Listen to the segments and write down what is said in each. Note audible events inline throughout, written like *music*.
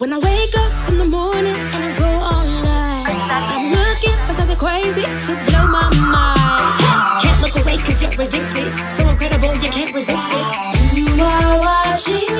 When I wake up in the morning and I go online, I'm looking for something crazy to blow my mind. Can't look away cause you're addicted. So incredible, you can't resist it. You are watching.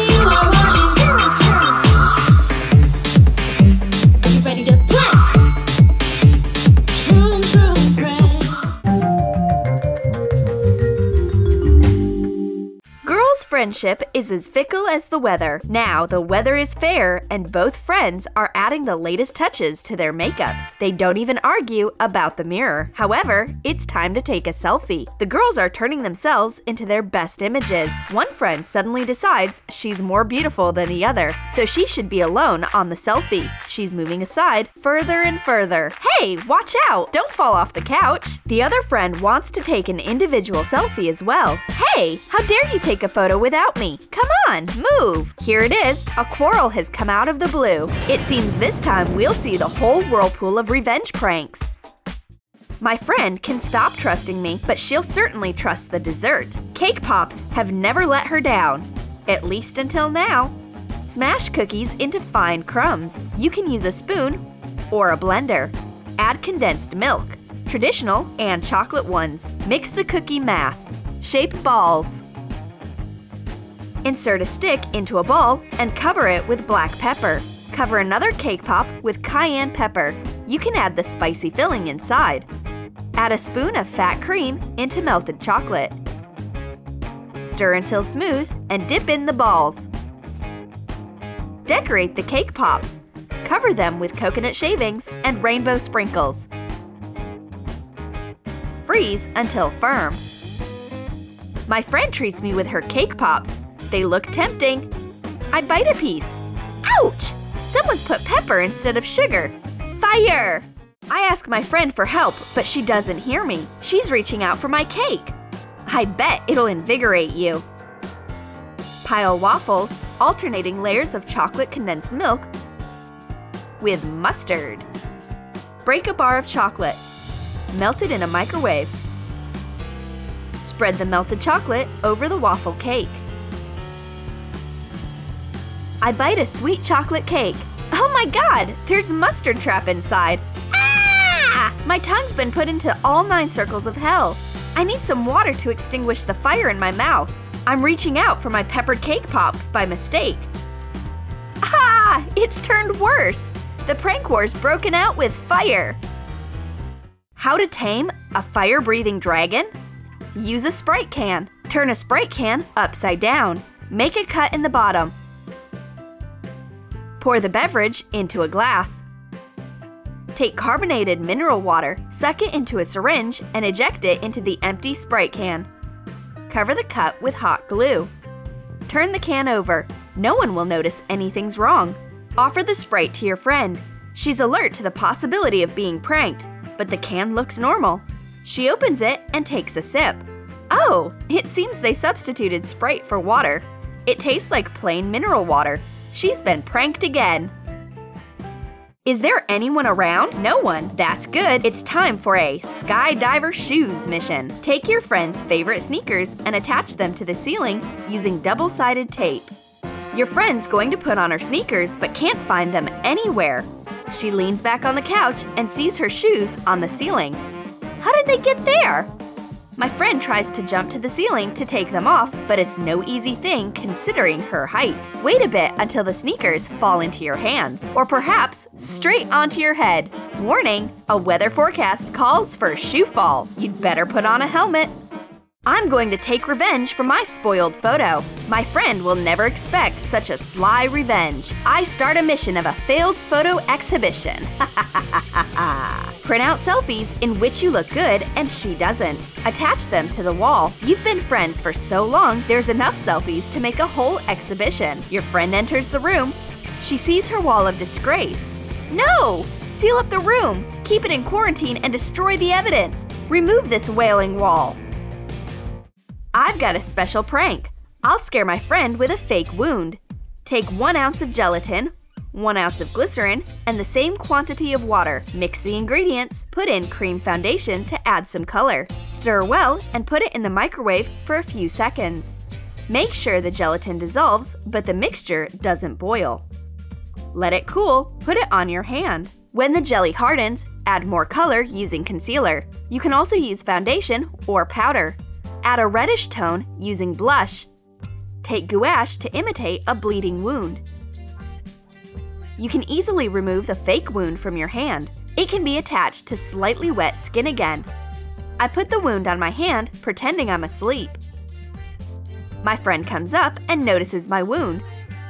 Friendship is as fickle as the weather. Now, the weather is fair, and both friends are adding the latest touches to their makeups. They don't even argue about the mirror. However, it's time to take a selfie. The girls are turning themselves into their best images. One friend suddenly decides she's more beautiful than the other, so she should be alone on the selfie. She's moving aside further and further. Hey, watch out! Don't fall off the couch! The other friend wants to take an individual selfie as well. Hey, how dare you take a photo without me? Come on, move! Here it is. A quarrel has come out of the blue. It seems this time we'll see the whole whirlpool of revenge pranks. My friend can stop trusting me, but she'll certainly trust the dessert. Cake Pops have never let her down, at least until now. Smash cookies into fine crumbs. You can use a spoon or a blender. Add condensed milk, traditional and chocolate ones. Mix the cookie mass. Shape balls. Insert a stick into a ball and cover it with black pepper. Cover another cake pop with cayenne pepper. You can add the spicy filling inside. Add a spoon of fat cream into melted chocolate. Stir until smooth and dip in the balls. Decorate the cake pops. Cover them with coconut shavings and rainbow sprinkles. Freeze until firm. My friend treats me with her cake pops. They look tempting. I bite a piece. Ouch! Someone's put pepper instead of sugar. Fire! I ask my friend for help, but she doesn't hear me. She's reaching out for my cake. I bet it'll invigorate you. Pile waffles, alternating layers of chocolate condensed milk with mustard. Break a bar of chocolate. Melt it in a microwave. Spread the melted chocolate over the waffle cake. I bite a sweet chocolate cake. Oh my god, there's mustard trap inside. Ah! My tongue's been put into all nine circles of hell. I need some water to extinguish the fire in my mouth. I'm reaching out for my peppered cake pops by mistake. Ah! It's turned worse. The prank war's broken out with fire. How to tame a fire breathing dragon? Use a Sprite can. Turn a Sprite can upside down. Make a cut in the bottom. Pour the beverage into a glass. Take carbonated mineral water, suck it into a syringe, and eject it into the empty Sprite can. Cover the cup with hot glue. Turn the can over. No one will notice anything's wrong. Offer the Sprite to your friend. She's alert to the possibility of being pranked, but the can looks normal. She opens it and takes a sip. Oh, it seems they substituted Sprite for water. It tastes like plain mineral water. She's been pranked again. Is there anyone around? No one. That's good. It's time for a skydiver shoes mission. Take your friend's favorite sneakers and attach them to the ceiling using double-sided tape. Your friend's going to put on her sneakers but can't find them anywhere. She leans back on the couch and sees her shoes on the ceiling. How did they get there? My friend tries to jump to the ceiling to take them off, but it's no easy thing considering her height. Wait a bit until the sneakers fall into your hands, or perhaps straight onto your head. Warning, a weather forecast calls for shoe fall. You'd better put on a helmet. I'm going to take revenge for my spoiled photo. My friend will never expect such a sly revenge. I start a mission of a failed photo exhibition. *laughs* Print out selfies in which you look good and she doesn't. Attach them to the wall. You've been friends for so long, there's enough selfies to make a whole exhibition. Your friend enters the room. She sees her wall of disgrace. No! Seal up the room, keep it in quarantine, and destroy the evidence. Remove this wailing wall. I've got a special prank. I'll scare my friend with a fake wound. Take one ounce of gelatin, one ounce of glycerin, and the same quantity of water. Mix the ingredients, put in cream foundation to add some color. Stir well and put it in the microwave for a few seconds. Make sure the gelatin dissolves, but the mixture doesn't boil. Let it cool, put it on your hand. When the jelly hardens, add more color using concealer. You can also use foundation or powder. Add a reddish tone using blush. Take gouache to imitate a bleeding wound. You can easily remove the fake wound from your hand. It can be attached to slightly wet skin again. I put the wound on my hand, pretending I'm asleep. My friend comes up and notices my wound.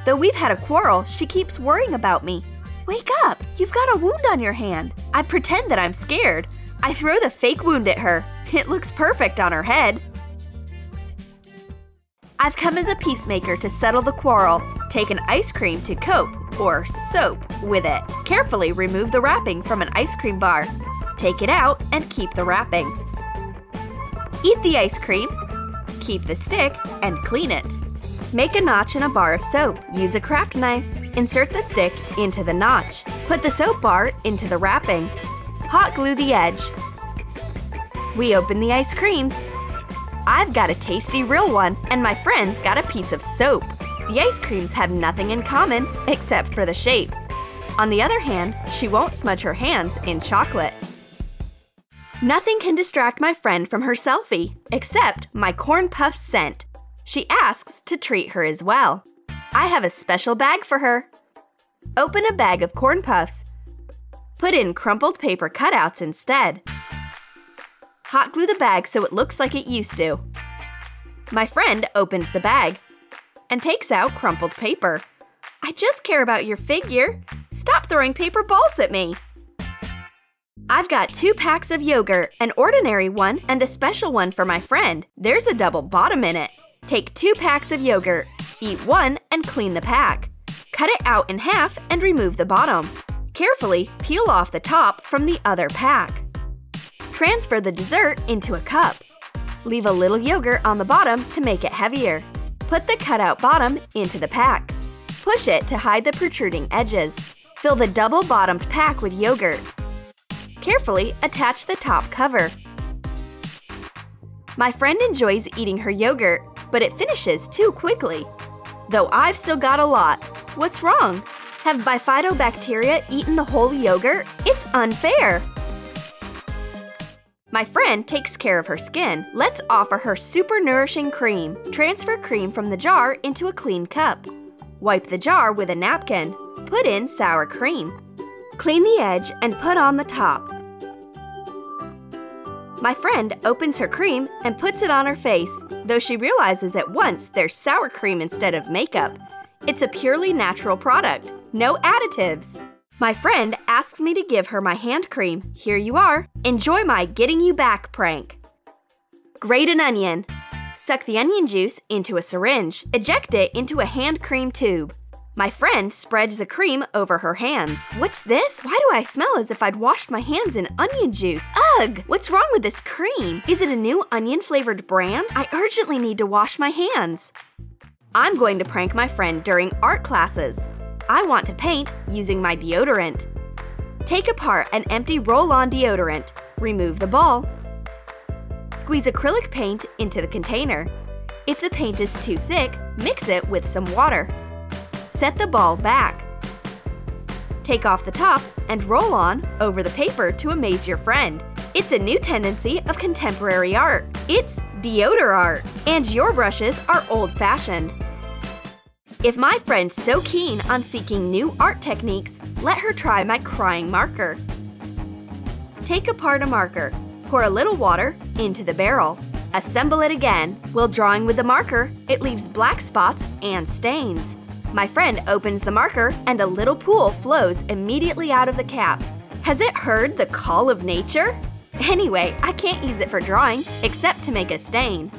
Though we've had a quarrel, she keeps worrying about me. Wake up! You've got a wound on your hand. I pretend that I'm scared. I throw the fake wound at her. It looks perfect on her head. I've come as a peacemaker to settle the quarrel. Take an ice cream to cope, or soap, with it. Carefully remove the wrapping from an ice cream bar. Take it out and keep the wrapping. Eat the ice cream, keep the stick, and clean it. Make a notch in a bar of soap. Use a craft knife. Insert the stick into the notch. Put the soap bar into the wrapping. Hot glue the edge. We open the ice creams. I've got a tasty real one, and my friend's got a piece of soap. The ice creams have nothing in common except for the shape. On the other hand, she won't smudge her hands in chocolate. Nothing can distract my friend from her selfie, except my corn puff scent. She asks to treat her as well. I have a special bag for her. Open a bag of corn puffs. Put in crumpled paper cutouts instead. Hot glue the bag so it looks like it used to. My friend opens the bag and takes out crumpled paper. I just care about your figure. Stop throwing paper balls at me. I've got two packs of yogurt, an ordinary one and a special one for my friend. There's a double bottom in it. Take two packs of yogurt, eat one, and clean the pack. Cut it out in half and remove the bottom. Carefully peel off the top from the other pack. Transfer the dessert into a cup. Leave a little yogurt on the bottom to make it heavier. Put the cutout bottom into the pack. Push it to hide the protruding edges. Fill the double-bottomed pack with yogurt. Carefully attach the top cover. My friend enjoys eating her yogurt, but it finishes too quickly. Though I've still got a lot. What's wrong? Have bifidobacteria eaten the whole yogurt? It's unfair! My friend takes care of her skin. Let's offer her super nourishing cream. Transfer cream from the jar into a clean cup. Wipe the jar with a napkin. Put in sour cream. Clean the edge and put on the top. My friend opens her cream and puts it on her face, though she realizes at once there's sour cream instead of makeup. It's a purely natural product, no additives. My friend asks me to give her my hand cream. Here you are. Enjoy my getting you back prank. Grate an onion. Suck the onion juice into a syringe. Eject it into a hand cream tube. My friend spreads the cream over her hands. What's this? Why do I smell as if I'd washed my hands in onion juice? Ugh! What's wrong with this cream? Is it a new onion flavored brand? I urgently need to wash my hands. I'm going to prank my friend during art classes. I want to paint using my deodorant. Take apart an empty roll-on deodorant. Remove the ball. Squeeze acrylic paint into the container. If the paint is too thick, mix it with some water. Set the ball back. Take off the top and roll on over the paper to amaze your friend. It's a new tendency of contemporary art. It's deodor art. And your brushes are old-fashioned. If my friend's so keen on seeking new art techniques, let her try my crying marker. Take apart a marker, pour a little water into the barrel. Assemble it again. While drawing with the marker, it leaves black spots and stains. My friend opens the marker and a little pool flows immediately out of the cap. Has it heard the call of nature? Anyway, I can't use it for drawing, except to make a stain.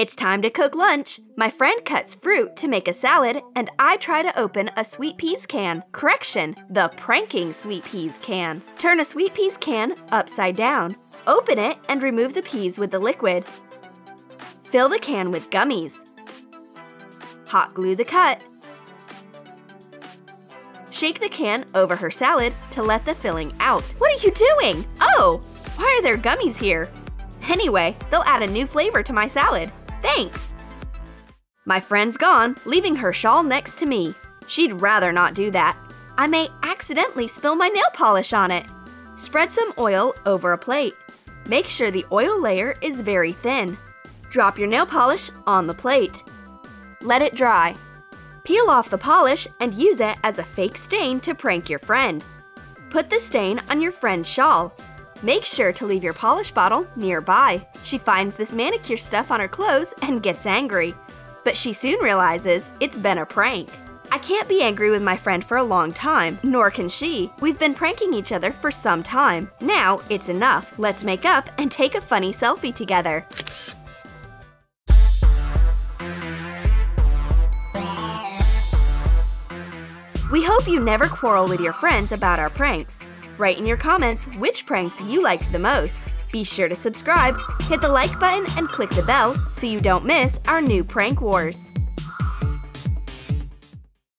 It's time to cook lunch. My friend cuts fruit to make a salad, and I try to open a sweet peas can. Correction, the pranking sweet peas can. Turn a sweet peas can upside down. Open it and remove the peas with the liquid. Fill the can with gummies. Hot glue the cut. Shake the can over her salad to let the filling out. What are you doing? Oh, why are there gummies here? Anyway, they'll add a new flavor to my salad. Thanks! My friend's gone, leaving her shawl next to me. She'd rather not do that. I may accidentally spill my nail polish on it. Spread some oil over a plate. Make sure the oil layer is very thin. Drop your nail polish on the plate. Let it dry. Peel off the polish and use it as a fake stain to prank your friend. Put the stain on your friend's shawl. Make sure to leave your polish bottle nearby. She finds this manicure stuff on her clothes and gets angry. But she soon realizes it's been a prank. I can't be angry with my friend for a long time, nor can she. We've been pranking each other for some time. Now it's enough. Let's make up and take a funny selfie together. We hope you never quarrel with your friends about our pranks. Write in your comments which pranks you liked the most. Be sure to subscribe, hit the like button, and click the bell so you don't miss our new prank wars.